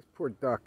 This poor duck.